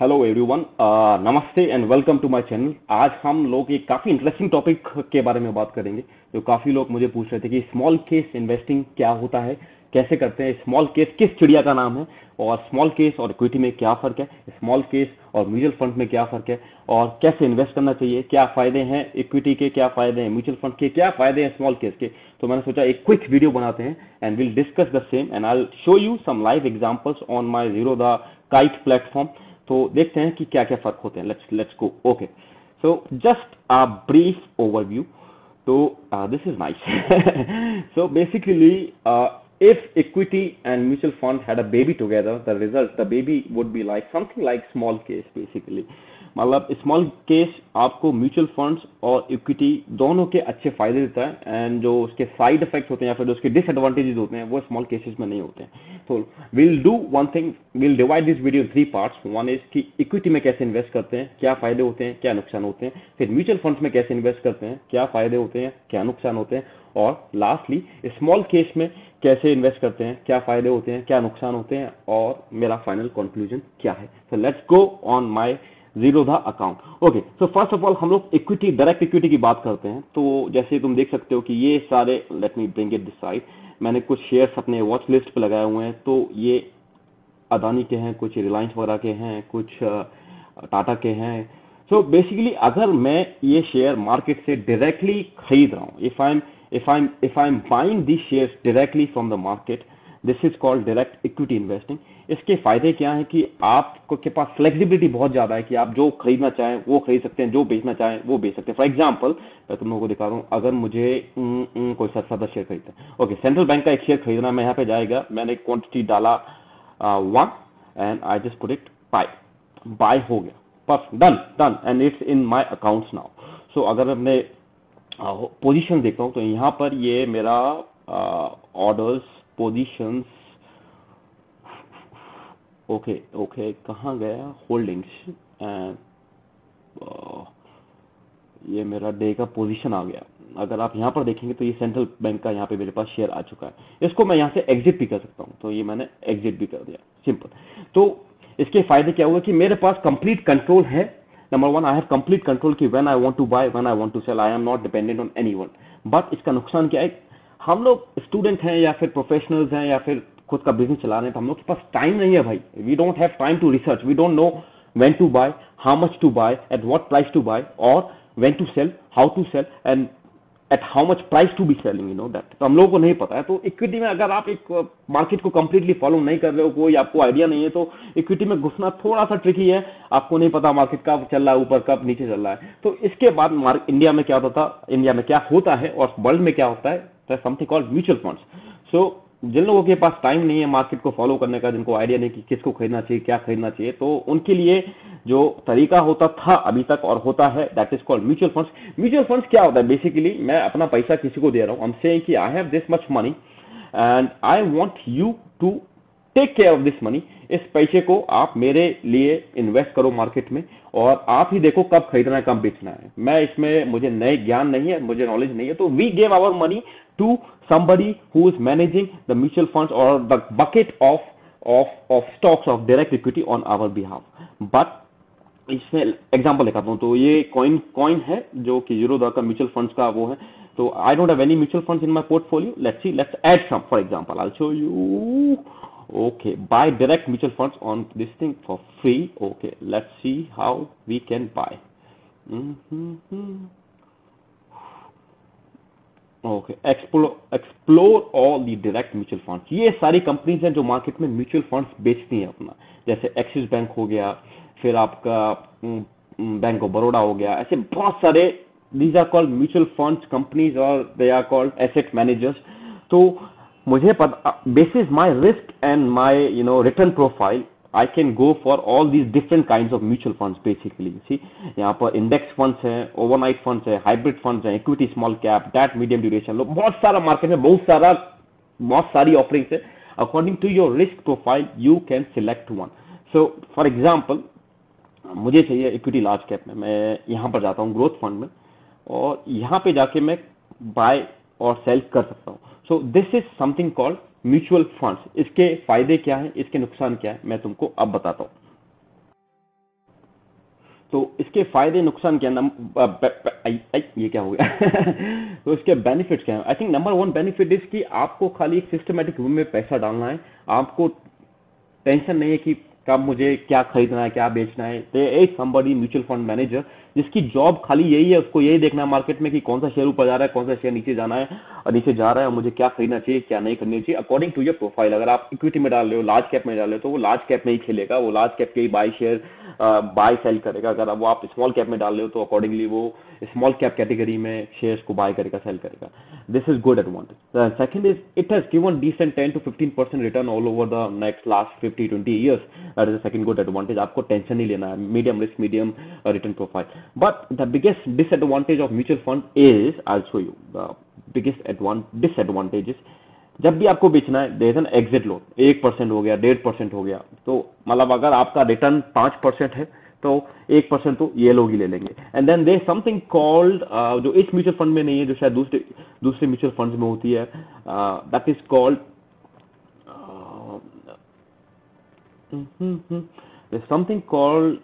Hello everyone नमस्ते and welcome to my channel आज हम लोग एक काफ़ी इंटरेस्टिंग टॉपिक के बारे में बात करेंगे, जो काफ़ी लोग मुझे पूछ रहे थे कि स्मॉल केस इन्वेस्टिंग क्या होता है, कैसे करते हैं स्मॉल केस किस चिड़िया का नाम है, और स्मॉल केस और इक्विटी में क्या फ़र्क है स्मॉल केस और म्यूचुअल फंड में क्या फ़र्क है, और कैसे इन्वेस्ट करना चाहिए, क्या फ़ायदे हैं इक्विटी के, क्या फ़ायदे हैं म्यूचुअल फंड के, क्या फ़ायदे हैं स्मॉल केस के। तो मैंने सोचा एक क्विक वीडियो बनाते हैं and will discuss the same and I show you some live examples on my Zerodha Kite platform तो देखते हैं कि क्या क्या फ़र्क होते हैं। Let's let's go okay so just a brief overview तो this is nice so basically if equity and mutual fund had a baby together the result the baby would be like something like smallcase basically मतलब small case आपको mutual funds और equity दोनों के अच्छे फ़ायदे देता है एंड जो उसके साइड इफेक्ट्स होते हैं या फिर जो उसके डिसएडवांटेजेस होते हैं, वो स्मॉल केसेस में नहीं होते हैं। तो will do one thing will divide this video three parts one is कि इक्विटी में कैसे इन्वेस्ट करते हैं, क्या फ़ायदे होते हैं, क्या नुकसान होते हैं। फिर म्यूचुअल फंड्स में कैसे इन्वेस्ट करते हैं, क्या फ़ायदे होते हैं, क्या नुकसान होते हैं। और लास्टली स्मॉल केस में कैसे इन्वेस्ट करते हैं, क्या फ़ायदे होते हैं, क्या नुकसान होते हैं। और मेरा फाइनल कंक्लूजन क्या है। तो let's go on my Zerodha account okay so first of all हम लोग इक्विटी डायरेक्ट इक्विटी की बात करते हैं। तो जैसे तुम देख सकते हो कि ये सारे let me bring it this side मैंने कुछ शेयर्स अपने वॉच लिस्ट पर लगाए हुए हैं। तो ये अदानी के हैं, कुछ रिलायंस वगैरह के हैं, कुछ टाटा के हैं। सो so बेसिकली अगर मैं ये शेयर मार्केट से डायरेक्टली खरीद रहा हूँ if I am if I am if I am buying the share directly from the market this is called direct equity investing इसके फ़ायदे क्या है कि आपको के पास फ्लेक्सिबिलिटी बहुत ज़्यादा है कि आप जो खरीदना चाहें वो खरीद सकते हैं जो बेचना चाहें वो बेच सकते हैं। फॉर एग्ज़ाम्पल मैं तुम लोगों को दिखा रहा हूँ अगर मुझे न, न, कोई सस्ता सा शेयर खरीदना ओके सेंट्रल बैंक का एक शेयर खरीदना मैं यहाँ पे जाएगा। मैंने क्वांटिटी डाला one and I just put it buy buy हो गया। बस done done and it's in my accounts now so अगर मैं पोजिशन देखता हूँ तो यहाँ पर ये मेरा ऑर्डर्स पोजीशंस ओके ओके कहाँ गया? होल्डिंग्स एंड ये मेरा डे का पोजीशन आ गया। अगर आप यहाँ पर देखेंगे तो ये सेंट्रल बैंक का यहाँ पे मेरे पास शेयर आ चुका है। इसको मैं यहाँ से एग्जिट भी कर सकता हूँ। तो ये मैंने एग्जिट भी कर दिया। सिंपल तो इसके फ़ायदे क्या हुआ कि मेरे पास कंप्लीट कंट्रोल है। Number one I have complete control की when I want to buy when I want to sell I am not dependent on anyone but इसका नुकसान क्या है? हम लोग स्टूडेंट हैं या फिर प्रोफेशनल्स हैं या फिर खुद का बिज़नेस चला रहे हैं तो हम लोग के पास टाइम नहीं है भाई। We don't have time to research we don't know when to buy, how much to buy, at what price to buy, or when to sell, how to sell, and at how much price to be selling, you know that. तो हम लोगों को नहीं पता है। तो equity में अगर आप एक मार्केट को कंप्लीटली फॉलो नहीं कर रहे हो कोई आपको आइडिया नहीं है तो इक्विटी में घुसना थोड़ा सा ट्रिकी है। आपको नहीं पता मार्केट कब चल रहा है ऊपर कब नीचे चल रहा है। तो इसके बाद इंडिया में क्या होता था? इंडिया में क्या होता है और वर्ल्ड में क्या होता है? Something called mutual funds so जिन लोगों के पास टाइम नहीं है मार्केट को फॉलो करने का, जिनको आइडिया नहीं कि किसको खरीदना चाहिए, क्या खरीदना चाहिए तो उनके लिए जो तरीका होता था अभी तक और होता है that is called mutual funds mutual funds क्या होता है? बेसिकली मैं अपना पैसा किसी को दे रहा हूँ। हम से कि I have this much money and I want you to take care of this money इस पैसे को आप मेरे लिए इन्वेस्ट करो मार्केट में और आप ही देखो कब खरीदना है, कब बेचना है। मैं इसमें मुझे नए ज्ञान नहीं है, मुझे नॉलेज नहीं है तो we gave our money to somebody who is managing the mutual funds or the bucket of of of stocks of direct equity on our behalf. But इसमें एग्ज़ाम्पल लिखा हूँ। तो ये कॉइन कॉइन है जो कि ज़ीरो का म्यूचुअल फंड्स का वो है। तो I don't have any mutual funds in my portfolio let's see let's add some for example I show you okay buy direct mutual funds on this thing for free okay let's see how we can buy hmm okay explore all the direct mutual funds ये सारी companies हैं जो market में mutual funds बेचती हैं अपना। जैसे axis bank हो गया, फिर आपका बैंक ऑफ़ बड़ौदा हो गया। ऐसे बहुत सारे these are called mutual funds companies और they are called asset managers तो मुझे पता basis my risk and my you know return profile I can go for all these different kind of mutual fund basically see यहाँ पर index fund है overnight fund है hybrid fund है equity small cap debt medium duration लोग बहुत सारा market है, बहुत सारा, बहुत सारी ऑफरिंग्स है। According to your risk profile you can select one so for example मुझे चाहिए इक्विटी लार्ज कैप में। मैं यहाँ पर जाता हूँ ग्रोथ फंड में और यहाँ पे जाके मैं बाय और सेल कर सकता हूँ। So this is something called mutual funds, इसके फ़ायदे क्या है, इसके नुकसान क्या है, मैं तुमको अब बताता हूँ। तो इसके फ़ायदे, नुकसान क्या नम ये क्या हो गया? तो इसके बेनिफिट्स क्या है? I think number one benefit is कि आपको खाली एक सिस्टमेटिक वे में पैसा डालना है। आपको टेंशन नहीं है कि कब मुझे क्या खरीदना है, क्या बेचना है। They is somebody mutual fund manager जिसकी जॉब खाली यही है, उसको यही देखना है मार्केट में कि कौन सा शेयर ऊपर जा रहा है, कौन सा शेयर नीचे जाना है, और नीचे जा रहा है, और मुझे क्या खरीदना चाहिए, क्या नहीं खरीदना चाहिए अकॉर्डिंग टू योर प्रोफ़ाइल अगर आप इक्विटी में डाल रहे हो लार्ज कैप में डाल रहे हो तो वो लार्ज कैप में ही खेलेगा, वो लार्ज कैप के ही बाई शेयर बाय सेल करेगा। अगर वो आप स्मॉल कैप में डाल रहे हो तो अकॉर्डिंगली वो स्मॉल कैप कैटेगरी में शेयर्स को बाय करेगा सेल करेगा। This is good advantage second is it has given decent 10 to 15 percent return all over the next last 50 20 years that is the second good advantage आपको tension नहीं लेना है। Medium risk medium return profile but the disadvantage of mutual fund is, I'll show you, the biggest disadvantage is, जब भी आपको बेचना है there an exit load एक परसेंट हो गया, डेढ़ परसेंट हो गया। तो मतलब अगर आपका रिटर्न पाँच परसेंट है तो एक परसेंट तो ये लोग ही ले लेंगे। And then they something called जो इस म्यूचुअल फंड में नहीं है, जो शायद दूसरे दूसरे म्यूचुअल फंड में होती है that is called something called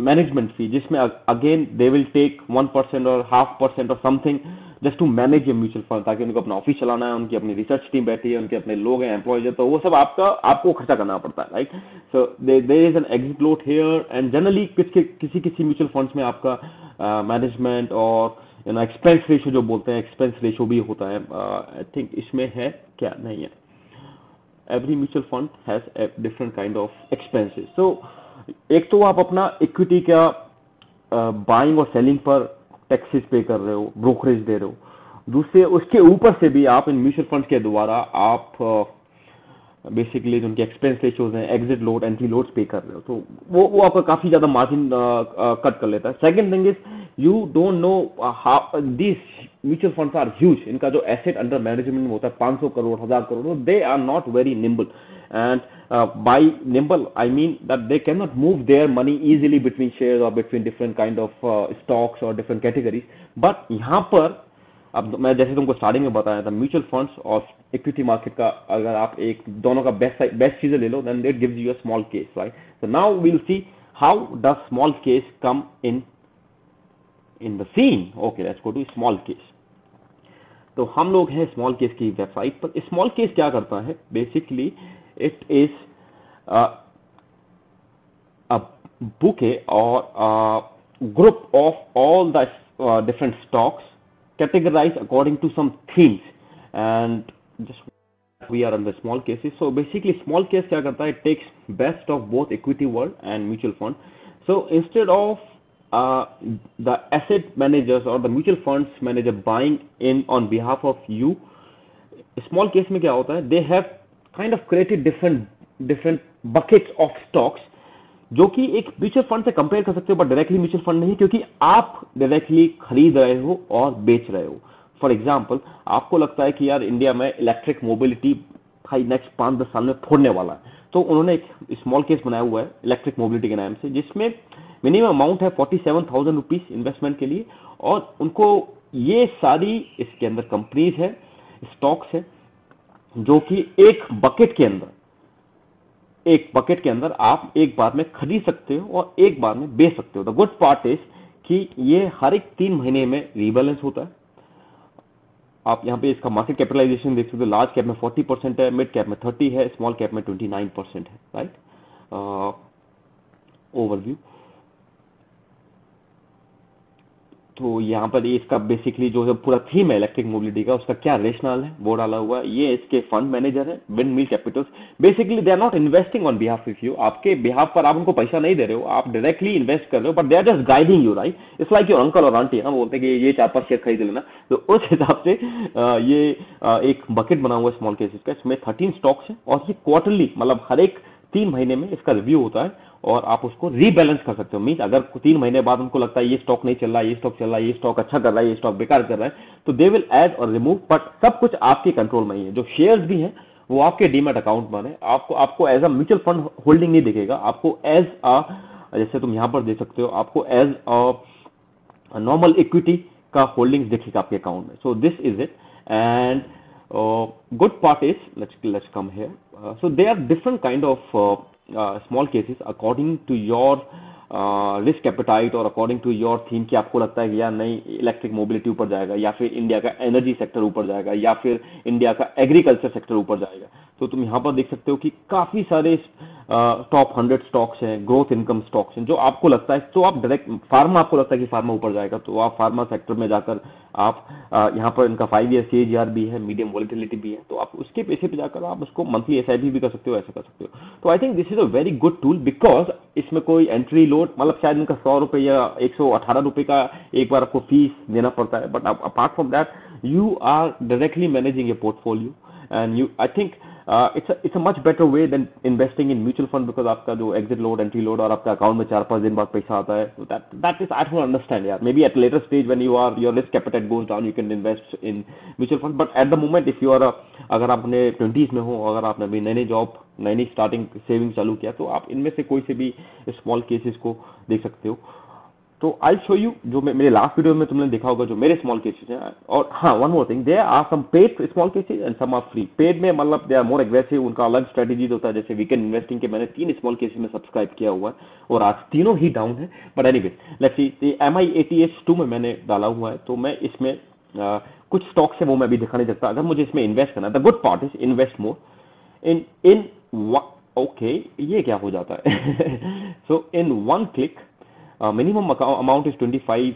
management fee जिसमें again they will take one percent और हाफ़ परसेंट और something just to manage a mutual fund ताकि उनको अपना ऑफ़िस चलाना है उनकी अपनी रिसर्च टीम बैठी है उनके अपने लोग हैं एम्प्लॉयज़ है तो वो सब आपका आपको खर्चा करना पड़ता है right so there is an exit load here and generally किसी किसी म्यूचुअल फंड्स में आपका uh, और यू नो एक्सपेंस रेशियो जो बोलते हैं एक्सपेंस रेशियो भी होता है आई uh, थिंक इसमें है क्या? नहीं है। Every mutual fund has different kind of expenses so एक तो आप अपना इक्विटी का बाइंग और सेलिंग पर टैक्सेस पे कर रहे हो ब्रोकरेज दे रहे हो। दूसरे, उसके ऊपर से भी आप इन म्यूचुअल फंड के द्वारा आप बेसिकली जो उनके एक्सपेंस रेशियोज हैं एग्जिट लोड एंट्री लोड्स पे कर रहे हो तो वो वो आपका काफ़ी ज़्यादा मार्जिन कट कर लेता है। Second thing is you don't know how this mutual funds are huge इनका जो एसेट अंडर मैनेजमेंट होता है 500 करोड़ हज़ार crore they are not very nimble uh, by nimble i mean that they cannot move their money easily between shares or between different kind of uh, stocks or different categories. But यहाँ पर अब मैं जैसे तुमको starting में बताया था mutual funds और इक्विटी मार्केट का अगर आप एक दोनों का बेस्ट बेस्ट चीज़ें ले लो then it gives you a small case right so now will see how does small case come in in the scene okay let's go to small case तो हम लोग हैं स्मॉल केस की website पर। Small case क्या करता है? Basically it is uh, और group of all the different all categorize according to some themes. And just we are on the small cases. So basically small case kya it takes best of both equity world and mutual fund. So instead of uh, the asset managers or the mutual funds manager buying in on behalf of you small case mein they have kind of created different different buckets of stocks. जो कि एक mutual fund से compare कर सकते हो but directly mutual fund नहीं, क्योंकि आप डायरेक्टली खरीद रहे हो और बेच रहे हो। फॉर एग्ज़ाम्पल आपको लगता है कि यार इंडिया में इलेक्ट्रिक मोबिलिटी भाई नेक्स्ट पाँच दस साल में फोड़ने वाला है। तो उन्होंने एक स्मॉल केस बनाया हुआ है इलेक्ट्रिक मोबिलिटी के नाम से, जिसमें मिनिमम अमाउंट है forty seven thousand rupees investment के लिए, और उनको ये सारी इसके अंदर कंपनीज़ है स्टॉक्स है, जो कि एक बकेट के अंदर एक बकेट के अंदर आप एक बार में खरीद सकते हो और एक बार में बेच सकते हो। द गुड पार्ट इज़ कि ये हर एक तीन महीने में रीबैलेंस होता है। आप यहाँ पे इसका मार्केट कैपिटलाइजेशन देख सकते हो। लार्ज कैप में 40 परसेंट है मिड कैप में 30 है स्मॉल कैप में 29 परसेंट है राइट ओवरव्यू तो यहाँ पर इसका बेसिकली जो है पूरा थीम है इलेक्ट्रिक मोबिलिटी का, उसका क्या रेशनल है? वो डाला हुआ है। ये इसके फंड मैनेजर है Windmill Capitals basically they are not investing on behalf of you आपके बिहाफ पर आप उनको पैसा नहीं दे रहे हो। आप डायरेक्टली इन्वेस्ट कर रहे हो but they are just guiding you right it's like your uncle और आंटी हम बोलते हैं कि ये चार पाँच शेयर खरीद लेना। तो उस हिसाब से ये एक बकेट बना हुआ है स्मॉल केसेस का। इसमें थर्टीन स्टॉक्स है और ये क्वार्टरली मतलब हर एक तीन महीने में इसका रिव्यू होता है। और आप उसको रीबैलेंस कर सकते हो। मीन अगर तीन महीने बाद उनको लगता है ये स्टॉक नहीं चल रहा है ये स्टॉक चल रहा है ये स्टॉक अच्छा कर रहा है ये स्टॉक बेकार कर रहा है तो दे विल एड और रिमूव बट सब कुछ आपके कंट्रोल में ही है। जो शेयर्स भी हैं वो आपके डीमेट अकाउंट में है। आपको आपको as a mutual fund holding नहीं दिखेगा। आपको एज अ जैसे तुम यहाँ पर देख सकते हो आपको एज अ नॉर्मल इक्विटी का होल्डिंग दिखेगा आपके अकाउंट में। So this is it and good part is let's come so there are different kind of uh, small cases according to your risk appetite और अकॉर्डिंग टू योर थीम कि आपको लगता है कि यार नहीं इलेक्ट्रिक मोबिलिटी ऊपर जाएगा या फिर इंडिया का एनर्जी सेक्टर ऊपर जाएगा या फिर इंडिया का एग्रीकल्चर सेक्टर ऊपर जाएगा। तो तुम यहाँ पर देख सकते हो कि काफ़ी सारे टॉप हंड्रेड स्टॉक्स हैं ग्रोथ इनकम स्टॉक्स हैं, जो आपको लगता है तो आप डायरेक्ट फार्मा आपको लगता है कि फार्मा ऊपर जाएगा तो आप फार्मा सेक्टर में जाकर आप यहाँ पर इनका फाइव ईयर सी भी है मीडियम वॉलिटिलिटी भी है तो आप उसके पैसे पे जाकर आप उसको मंथली एस भी कर सकते हो, ऐसा कर सकते हो। तो I think this is a very good tool because इसमें कोई एंट्री लोड मतलब शायद इनका सौ रुपए या एक सौ अठारह रुपये का एक बार आपको फ़ीस देना पड़ता है but apart from that you are directly managing a portfolio and you I think it's it's a much better way than investing in mutual fund because आपका जो एग्जिट लोड एंट्री लोड और आपका account में चार पाँच दिन बाद पैसा आता है। That is I don't understand यार। Maybe at later stage when you are your risk capital goes down you can invest in mutual fund but at the moment if you are अगर आप अपने ट्वेंटीज में हो, अगर आपने अभी नई नई जॉब नई नई स्टार्टिंग सेविंग चालू किया तो आप इनमें से कोई से भी स्मॉल केसेस को देख सकते हो। तो आई शो यू जो मेरे लास्ट वीडियो में तुमने देखा होगा जो मेरे स्मॉल केसेस हैं। और हाँ one more thing they are some paid small cases and some are free paid में मतलब दे आर मोर एग्रेसिव उनका अलग स्ट्रेटेजीज होता है। जैसे वीकेंड इन्वेस्टिंग के मैंने तीन स्मॉल केसेस में सब्सक्राइब किया हुआ है और आज तीनों ही डाउन है। But any let's see M I A T S two में मैंने डाला हुआ है। तो मैं इसमें आ, कुछ स्टॉक्स है वो मैं अभी दिखा नहीं सकता। अगर मुझे इसमें इन्वेस्ट करना the good part is invest more in in okay ये क्या हो जाता है? So in one click minimum amount is twenty five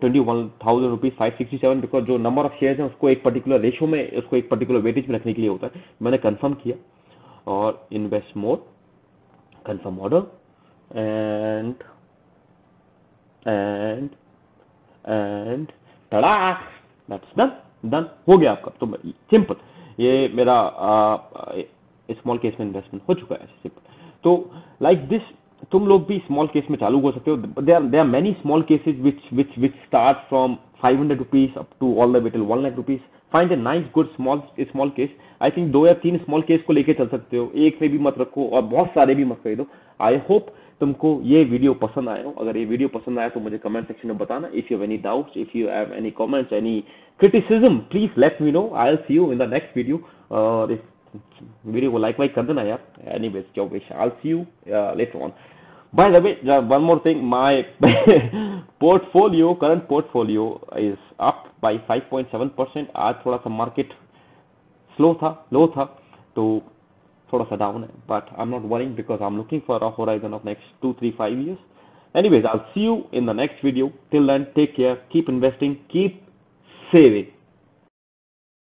twenty one thousand rupees five sixty seven because जो नंबर ऑफ़ शेयर है, उसको एक पर्टिकुलर रेशो में, उसको एक पर्टिकुलर वेटेज में रखने के लिए होता है। मैंने कंफर्म किया। और invest more confirm order and and and tada that's done done हो गया आपका। तो सिंपल ये मेरा स्मॉल केस में इन्वेस्टमेंट हो चुका है सिंपल तो लाइक दिस तुम लोग भी स्मॉल केस में चालू हो सकते हो। There are many small cases which which which start from five hundred rupees up to all the way till one lakh rupees find a nice good small small case I think दो या तीन small case को लेके चल सकते हो। एक से भी मत रखो और बहुत सारे भी मत खरीदो। आई होप तुमको ये वीडियो पसंद आया हो। अगर ये वीडियो पसंद आया तो मुझे कमेंट सेक्शन में बताना। If you any doubts if you have any comments any criticism please let me know I will see you in the next video और इस वीडियो को लाइक वाइक कर देना यार। एनी वेज क्यों वेश I'll see you later on by the way one more thing my portfolio current portfolio is up by 5.7 percent आज थोड़ा सा मार्केट स्लो था लो था तो थोड़ा सा डाउन है। But I am not worrying because I am looking for a horizon of next two three five years any I see you in the next video till then take care keep investing keep saving